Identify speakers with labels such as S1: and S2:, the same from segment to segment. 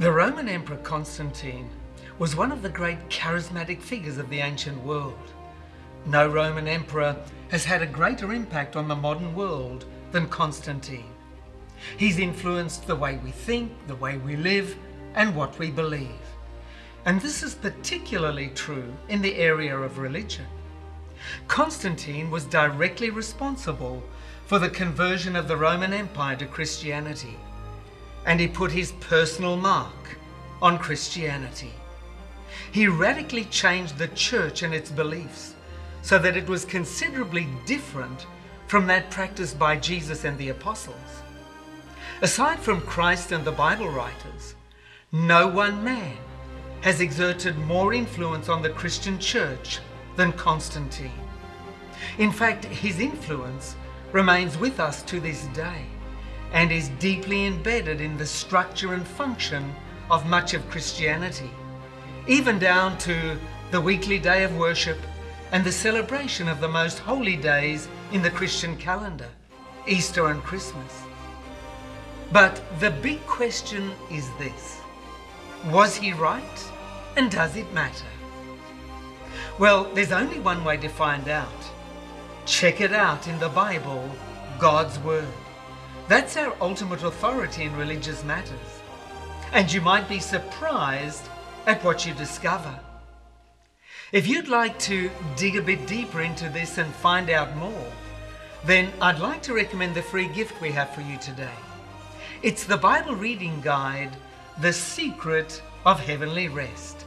S1: The Roman Emperor Constantine was one of the great charismatic figures of the ancient world. No Roman emperor has had a greater impact on the modern world than Constantine. He's influenced the way we think, the way we live, and what we believe. And this is particularly true in the area of religion. Constantine was directly responsible for the conversion of the Roman Empire to Christianity, and he put his personal mark on Christianity. He radically changed the church and its beliefs so that it was considerably different from that practiced by Jesus and the apostles. Aside from Christ and the Bible writers, no one man has exerted more influence on the Christian church than Constantine. In fact, his influence remains with us to this day and is deeply embedded in the structure and function of much of Christianity, even down to the weekly day of worship and the celebration of the most holy days in the Christian calendar, Easter and Christmas. But the big question is this Was he right? And does it matter? Well, there's only one way to find out. Check it out in the Bible, God's Word. That's our ultimate authority in religious matters. And you might be surprised at what you discover. If you'd like to dig a bit deeper into this and find out more, then I'd like to recommend the free gift we have for you today. It's the Bible reading guide, The Secret of Heavenly Rest.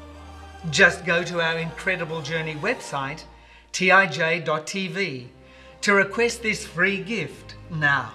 S1: Just go to our Incredible Journey website, tij.tv, to request this free gift now.